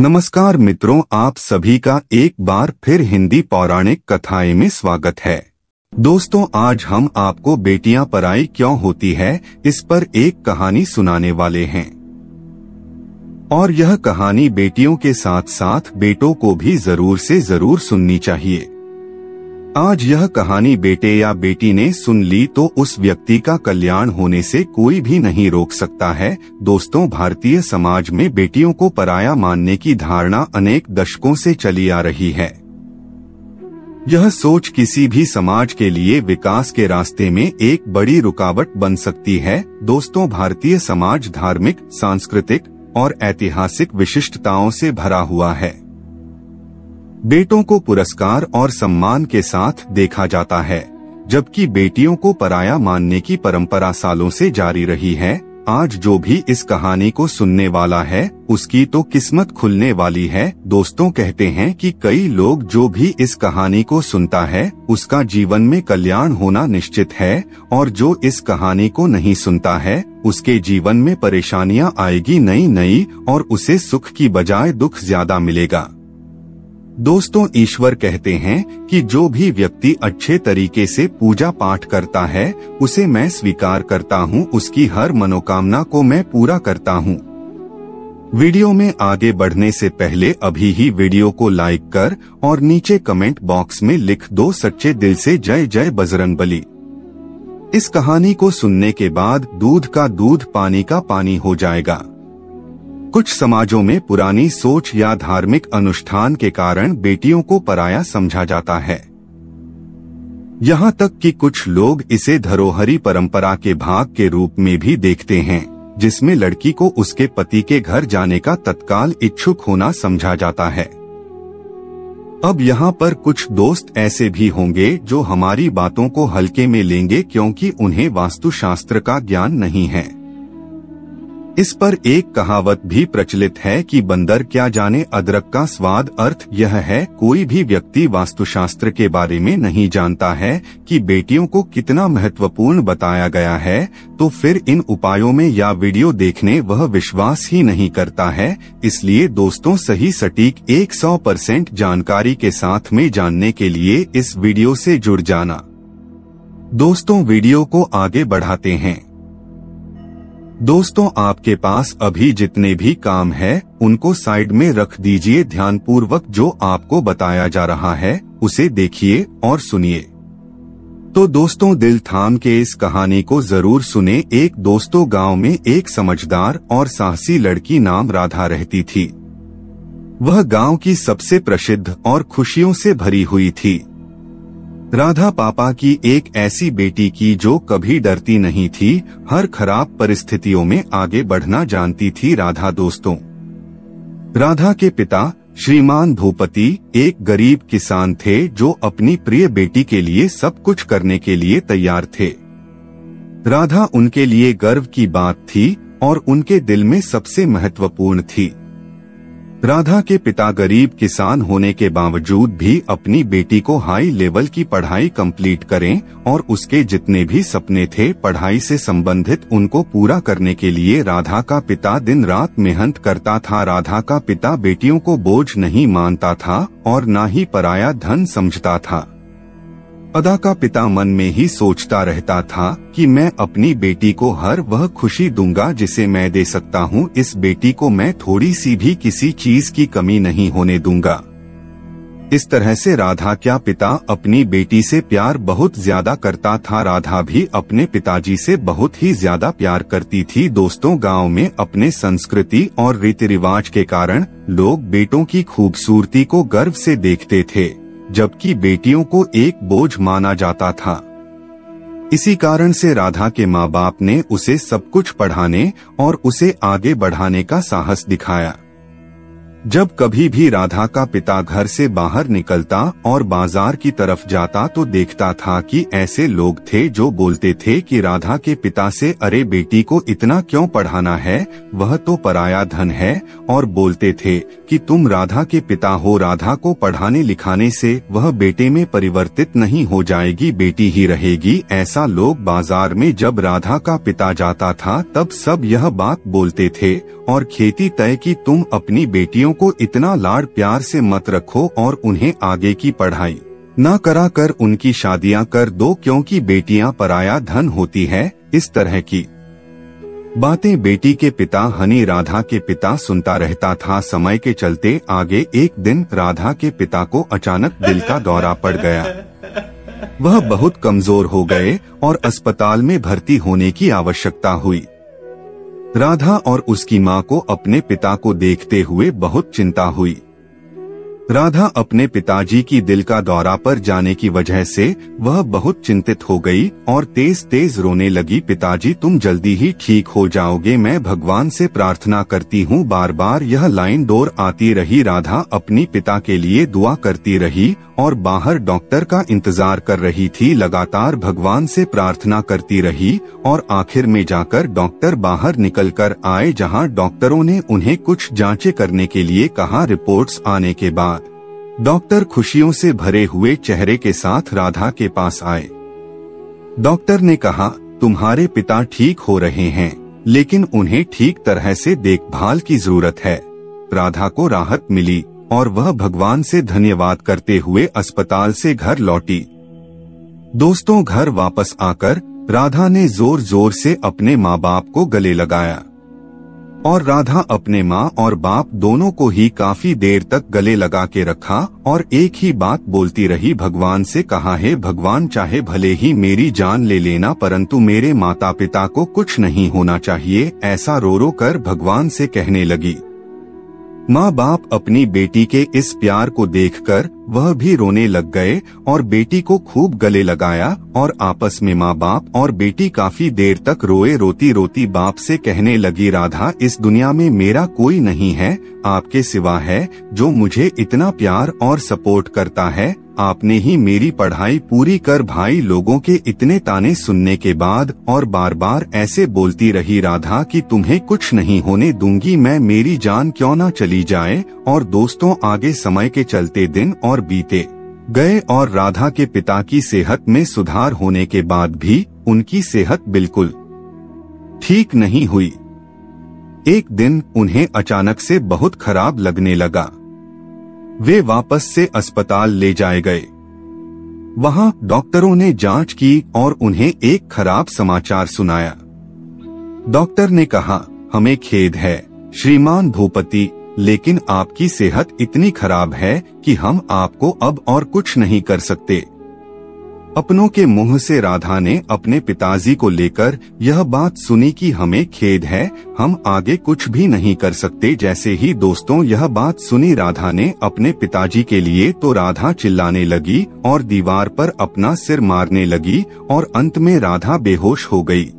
नमस्कार मित्रों, आप सभी का एक बार फिर हिंदी पौराणिक कथाएँ में स्वागत है। दोस्तों, आज हम आपको बेटियाँ पराई क्यों होती है, इस पर एक कहानी सुनाने वाले हैं। और यह कहानी बेटियों के साथ साथ बेटों को भी ज़रूर से ज़रूर सुननी चाहिए। आज यह कहानी बेटे या बेटी ने सुन ली तो उस व्यक्ति का कल्याण होने से कोई भी नहीं रोक सकता है। दोस्तों, भारतीय समाज में बेटियों को पराया मानने की धारणा अनेक दशकों से चली आ रही है। यह सोच किसी भी समाज के लिए विकास के रास्ते में एक बड़ी रुकावट बन सकती है। दोस्तों, भारतीय समाज धार्मिक, सांस्कृतिक और ऐतिहासिक विशिष्टताओं से भरा हुआ है। बेटों को पुरस्कार और सम्मान के साथ देखा जाता है, जबकि बेटियों को पराया मानने की परंपरा सालों से जारी रही है। आज जो भी इस कहानी को सुनने वाला है, उसकी तो किस्मत खुलने वाली है। दोस्तों कहते हैं कि कई लोग जो भी इस कहानी को सुनता है, उसका जीवन में कल्याण होना निश्चित है, और जो इस कहानी को नहीं सुनता है, उसके जीवन में परेशानियाँ आएगी नई नई और उसे सुख की बजाय दुख ज़्यादा मिलेगा। दोस्तों, ईश्वर कहते हैं कि जो भी व्यक्ति अच्छे तरीके से पूजा पाठ करता है, उसे मैं स्वीकार करता हूँ। उसकी हर मनोकामना को मैं पूरा करता हूँ। वीडियो में आगे बढ़ने से पहले अभी ही वीडियो को लाइक कर और नीचे कमेंट बॉक्स में लिख दो सच्चे दिल से जय जय बजरंग बली इस कहानी को सुनने के बाद दूध का दूध पानी का पानी हो जाएगा। कुछ समाजों में पुरानी सोच या धार्मिक अनुष्ठान के कारण बेटियों को पराया समझा जाता है। यहाँ तक कि कुछ लोग इसे धरोहरी परंपरा के भाग के रूप में भी देखते हैं, जिसमें लड़की को उसके पति के घर जाने का तत्काल इच्छुक होना समझा जाता है। अब यहाँ पर कुछ दोस्त ऐसे भी होंगे जो हमारी बातों को हल्के में लेंगे क्योंकि उन्हें वास्तुशास्त्र का ज्ञान नहीं है। इस पर एक कहावत भी प्रचलित है कि बंदर क्या जाने अदरक का स्वाद अर्थ यह है, कोई भी व्यक्ति वास्तुशास्त्र के बारे में नहीं जानता है कि बेटियों को कितना महत्वपूर्ण बताया गया है तो फिर इन उपायों में या वीडियो देखने वह विश्वास ही नहीं करता है, इसलिए दोस्तों सही सटीक 100 परसेंट जानकारी के साथ में जानने के लिए इस वीडियो से जुड़ जाना। दोस्तों वीडियो को आगे बढ़ाते हैं। दोस्तों, आपके पास अभी जितने भी काम है, उनको साइड में रख दीजिए ध्यानपूर्वक जो आपको बताया जा रहा है, उसे देखिए और सुनिए। तो दोस्तों, दिल थाम के इस कहानी को ज़रूर सुने। एक दोस्तों गाँव में एक समझदार और साहसी लड़की नाम राधा रहती थी। वह गाँव की सबसे प्रसिद्ध और खुशियों से भरी हुई थी। राधा पापा की एक ऐसी बेटी की जो कभी डरती नहीं थी, हर खराब परिस्थितियों में आगे बढ़ना जानती थी राधा दोस्तों। राधा के पिता, श्रीमान भूपति, एक गरीब किसान थे जो अपनी प्रिय बेटी के लिए सब कुछ करने के लिए तैयार थे। राधा उनके लिए गर्व की बात थी और उनके दिल में सबसे महत्वपूर्ण थी। राधा के पिता गरीब किसान होने के बावजूद भी अपनी बेटी को हाई लेवल की पढ़ाई कंप्लीट करें और उसके जितने भी सपने थे पढ़ाई से संबंधित उनको पूरा करने के लिए राधा का पिता दिन रात मेहनत करता था। राधा का पिता बेटियों को बोझ नहीं मानता था और न ही पराया धन समझता था। अदा का पिता मन में ही सोचता रहता था कि मैं अपनी बेटी को हर वह खुशी दूँगा जिसे मैं दे सकता हूँ। इस बेटी को मैं थोड़ी सी भी किसी चीज़ की कमी नहीं होने दूँगा। इस तरह से राधा क्या पिता अपनी बेटी से प्यार बहुत ज़्यादा करता था। राधा भी अपने पिताजी से बहुत ही ज़्यादा प्यार करती थी। दोस्तों, गाँव में अपने संस्कृति और रीति रिवाज के कारण लोग बेटों की खूबसूरती को गर्व से देखते थे। जबकि बेटियों को एक बोझ माना जाता था। इसी कारण से राधा के माँ बाप ने उसे सब कुछ पढ़ाने और उसे आगे बढ़ाने का साहस दिखाया। जब कभी भी राधा का पिता घर से बाहर निकलता और बाज़ार की तरफ़ जाता तो देखता था कि ऐसे लोग थे जो बोलते थे कि राधा के पिता से, अरे बेटी को इतना क्यों पढ़ाना है? वह तो पराया धन है। और बोलते थे कि, तुम राधा के पिता हो, राधा को पढ़ाने लिखाने से वह बेटे में परिवर्तित नहीं हो जाएगी, बेटी ही रहेगी। ऐसा लोग बाज़ार में जब राधा का पिता जाता था, तब सब यह बात बोलते थे और खेती तय की, तुम अपनी बेटियों को इतना लाड प्यार से मत रखो और उन्हें आगे की पढ़ाई न करा कर उनकी शादियाँ कर दो क्योंकि बेटियाँ पराया धन होती है, इस तरह की। बातें बेटी के पिता हनी राधा के पिता सुनता रहता था समय के चलते आगे एक दिन राधा के पिता को अचानक दिल का दौरा पड़ गया। वह बहुत कमज़ोर हो गए और अस्पताल में भर्ती होने की आवश्यकता हुई। राधा और उसकी माँ को अपने पिता को देखते हुए बहुत चिंता हुई। राधा अपने पिताजी की दिल का दौरा पर जाने की वजह से वह बहुत चिंतित हो गई और तेज तेज रोने लगी, पिताजी, तुम जल्दी ही ठीक हो जाओगे, मैं भगवान से प्रार्थना करती हूँ बार बार यह लाइन डोर आती रही, राधा अपनी पिता के लिए दुआ करती रही और बाहर डॉक्टर का इंतज़ार कर रही थी, लगातार भगवान से प्रार्थना करती रही और आखिर में जाकर डॉक्टर बाहर निकल कर आए, जहाँ डॉक्टरों ने उन्हें कुछ जांचें करने के लिए कहा रिपोर्ट आने के बाद डॉक्टर खुशियों से भरे हुए चेहरे के साथ राधा के पास आए। डॉक्टर ने कहा, तुम्हारे पिता ठीक हो रहे हैं, लेकिन उन्हें ठीक तरह से देखभाल की ज़रूरत है। राधा को राहत मिली, और वह भगवान से धन्यवाद करते हुए अस्पताल से घर लौटी। दोस्तों, घर वापस आकर राधा ने ज़ोर ज़ोर से अपने माँ बाप को गले लगाया। और राधा अपने माँ और बाप दोनों को ही काफ़ी देर तक गले लगा के रखा और एक ही बात बोलती रही, भगवान से कहा, है भगवान, चाहे भले ही मेरी जान ले लेना, परंतु मेरे माता पिता को कुछ नहीं होना चाहिए, ऐसा रो रो कर भगवान से कहने लगी। माँ बाप अपनी बेटी के इस प्यार को देखकर वह भी रोने लग गए और बेटी को खूब गले लगाया और आपस में माँ बाप और बेटी काफ़ी देर तक रोए रोती रोती बाप से कहने लगी, राधा, इस दुनिया में मेरा कोई नहीं है, आपके सिवा है, जो मुझे इतना प्यार और सपोर्ट करता है। आपने ही मेरी पढ़ाई पूरी कर भाई लोगों के इतने ताने सुनने के बाद और बार बार ऐसे बोलती रही, राधा, कि तुम्हें कुछ नहीं होने दूँगी, मैं मेरी जान क्यों ना चली जाए? और दोस्तों, आगे समय के चलते दिन और बीते। गए और राधा के पिता की सेहत में सुधार होने के बाद भी उनकी सेहत बिल्कुल ठीक नहीं हुई। एक दिन उन्हें अचानक से बहुत खराब लगने लगा। वे वापस से अस्पताल ले जाए गए। वहाँ डॉक्टरों ने जाँच की और उन्हें एक खराब समाचार सुनाया। डॉक्टर ने कहा, हमें खेद है, श्रीमान भूपति लेकिन आपकी सेहत इतनी खराब है कि हम आपको अब और कुछ नहीं कर सकते। अपनों के मुँह से राधा ने अपने पिताजी को लेकर यह बात सुनी कि हमें खेद है, हम आगे कुछ भी नहीं कर सकते। जैसे ही दोस्तों यह बात सुनी राधा ने अपने पिताजी के लिए तो राधा चिल्लाने लगी और दीवार पर अपना सिर मारने लगी और अंत में राधा बेहोश हो गई।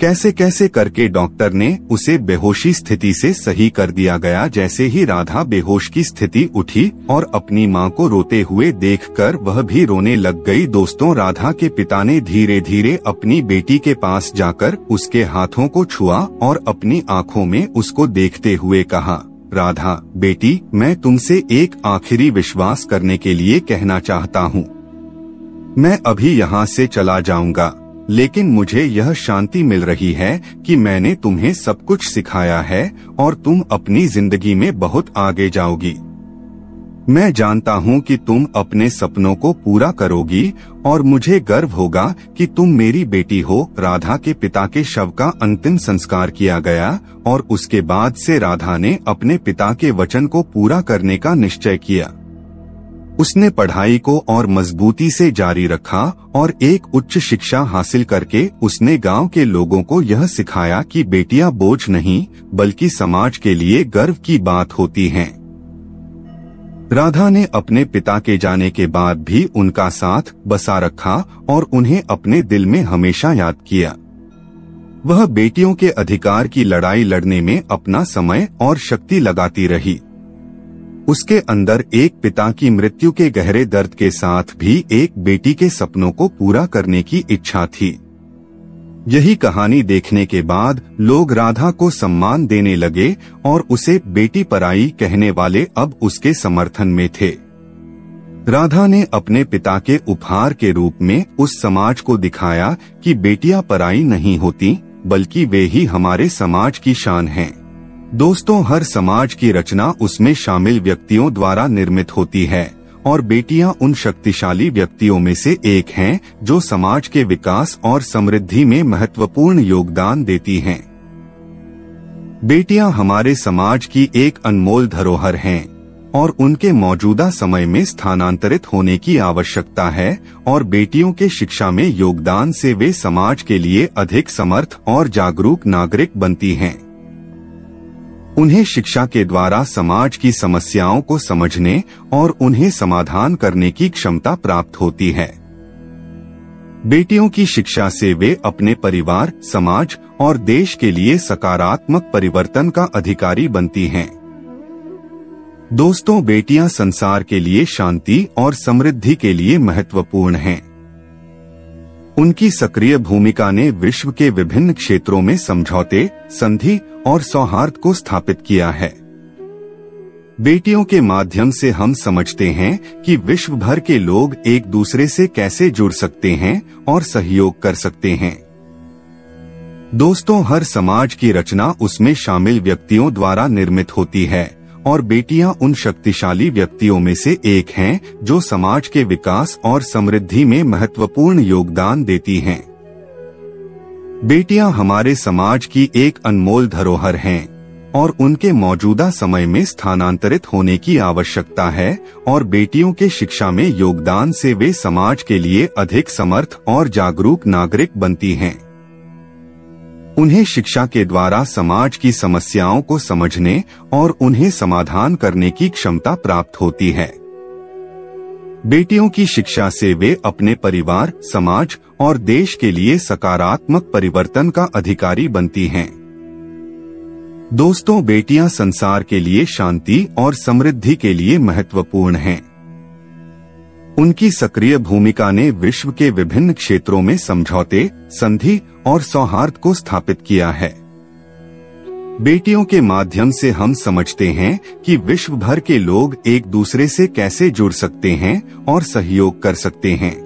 कैसे कैसे करके डॉक्टर ने उसे बेहोशी स्थिति से सही कर दिया गया जैसे ही राधा बेहोश की स्थिति उठी और अपनी माँ को रोते हुए देखकर वह भी रोने लग गई। दोस्तों, राधा के पिता ने धीरे धीरे अपनी बेटी के पास जाकर उसके हाथों को छुआ और अपनी आँखों में उसको देखते हुए कहा, राधा, बेटी, मैं तुमसे एक आखिरी विश्वास करने के लिए कहना चाहता हूँ। मैं अभी यहाँ से चला जाऊँगा। लेकिन मुझे यह शांति मिल रही है कि मैंने तुम्हें सब कुछ सिखाया है और तुम अपनी ज़िंदगी में बहुत आगे जाओगी। मैं जानता हूँ कि तुम अपने सपनों को पूरा करोगी और मुझे गर्व होगा कि तुम मेरी बेटी हो, राधा के पिता के शव का अंतिम संस्कार किया गया और उसके बाद से राधा ने अपने पिता के वचन को पूरा करने का निश्चय किया। उसने पढ़ाई को और मजबूती से जारी रखा और एक उच्च शिक्षा हासिल करके उसने गाँव के लोगों को यह सिखाया कि बेटियाँ बोझ नहीं, बल्कि समाज के लिए गर्व की बात होती हैं। राधा ने अपने पिता के जाने के बाद भी उनका साथ बसा रखा और उन्हें अपने दिल में हमेशा याद किया वह बेटियों के अधिकार की लड़ाई लड़ने में अपना समय और शक्ति लगाती रही उसके अंदर एक पिता की मृत्यु के गहरे दर्द के साथ भी एक बेटी के सपनों को पूरा करने की इच्छा थी यही कहानी देखने के बाद लोग राधा को सम्मान देने लगे और उसे बेटी पराई कहने वाले अब उसके समर्थन में थे राधा ने अपने पिता के उपहार के रूप में उस समाज को दिखाया कि बेटियाँ पराई नहीं होती, बल्कि वे ही हमारे समाज की शान हैं। दोस्तों, हर समाज की रचना उसमें शामिल व्यक्तियों द्वारा निर्मित होती है, और बेटियाँ उन शक्तिशाली व्यक्तियों में से एक हैं, जो समाज के विकास और समृद्धि में महत्वपूर्ण योगदान देती हैं। बेटियाँ हमारे समाज की एक अनमोल धरोहर हैं, और उनके मौजूदा समय में स्थानांतरित होने की आवश्यकता है, और बेटियों के शिक्षा में योगदान से वे समाज के लिए अधिक समर्थ और जागरूक नागरिक बनती हैं। उन्हें शिक्षा के द्वारा समाज की समस्याओं को समझने और उन्हें समाधान करने की क्षमता प्राप्त होती है। बेटियों की शिक्षा से वे अपने परिवार, समाज और देश के लिए सकारात्मक परिवर्तन का अधिकारी बनती हैं। दोस्तों, बेटियाँ संसार के लिए शांति और समृद्धि के लिए महत्वपूर्ण हैं। उनकी सक्रिय भूमिका ने विश्व के विभिन्न क्षेत्रों में समझौते, संधि और सौहार्द को स्थापित किया है। बेटियों के माध्यम से हम समझते हैं कि विश्व भर के लोग एक दूसरे से कैसे जुड़ सकते हैं और सहयोग कर सकते हैं। दोस्तों, हर समाज की रचना उसमें शामिल व्यक्तियों द्वारा निर्मित होती है। और बेटियाँ उन शक्तिशाली व्यक्तियों में से एक हैं, जो समाज के विकास और समृद्धि में महत्वपूर्ण योगदान देती हैं। बेटियाँ हमारे समाज की एक अनमोल धरोहर हैं, और उनके मौजूदा समय में स्थानांतरित होने की आवश्यकता है, और बेटियों के शिक्षा में योगदान से वे समाज के लिए अधिक समर्थ और जागरूक नागरिक बनती हैं। उन्हें शिक्षा के द्वारा समाज की समस्याओं को समझने और उन्हें समाधान करने की क्षमता प्राप्त होती है। बेटियों की शिक्षा से वे अपने परिवार, समाज और देश के लिए सकारात्मक परिवर्तन का अधिकारी बनती हैं। दोस्तों, बेटियाँ संसार के लिए शांति और समृद्धि के लिए महत्वपूर्ण हैं। उनकी सक्रिय भूमिका ने विश्व के विभिन्न क्षेत्रों में समझौते, संधि और सौहार्द को स्थापित किया है। बेटियों के माध्यम से हम समझते हैं कि विश्व भर के लोग एक दूसरे से कैसे जुड़ सकते हैं और सहयोग कर सकते हैं।